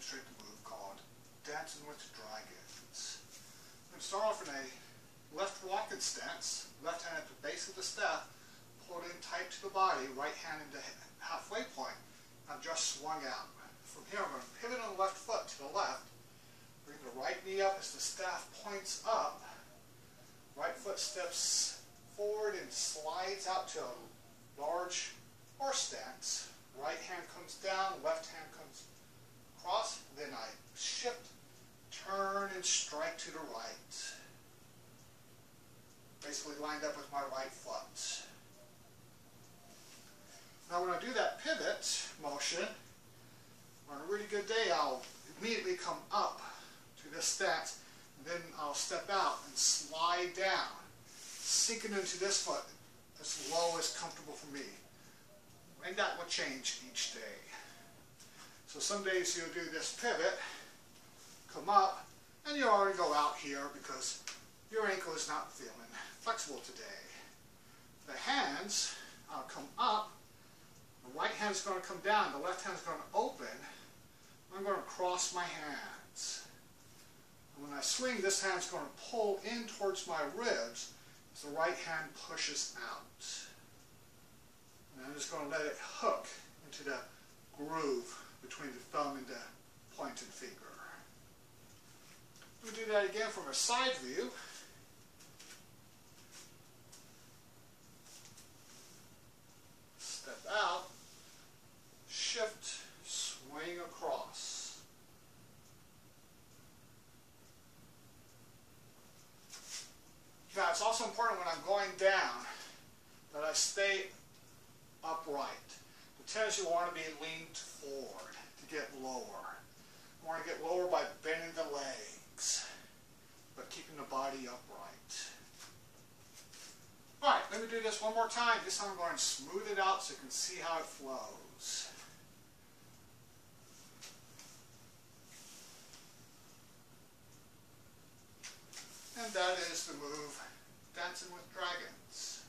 demonstrate the move called Dancing with Dragons. I'm going to start off in a left walking stance, left hand at the base of the step, pulled in tight to the body, right hand into halfway point. I've just swung out. From here I'm going to pivot on the left foot to the left, bring the right knee up as the staff points up, right foot steps forward and slides out to a large horse stance, right hand comes down, left hand comes across, then I shift, turn, and strike to the right. Basically lined up with my right foot. Now when I do that pivot motion, on a really good day, I'll immediately come up to this stance, and then I'll step out and slide down, sinking into this foot as low as comfortable for me. And that will change each day. So some days you'll do this pivot, come up, and you'll already go out here because your ankle is not feeling flexible today. The hands, come up, the right hand is going to come down, the left hand is going to open, I'm going to cross my hands. And when I swing, this hand is going to pull in towards my ribs as the right hand pushes out. And I'm just going to let it hook into the groove between the thumb and the pointed finger. We do that again from a side view. Step out, shift, swing across. Now it's also important when I'm going down that I stay upright. The tennis you want to be leaned forward to get lower. You want to get lower by bending the legs, but keeping the body upright. Alright, let me do this one more time. This time I'm going to smooth it out so you can see how it flows. And that is the move Dancing with Dragons.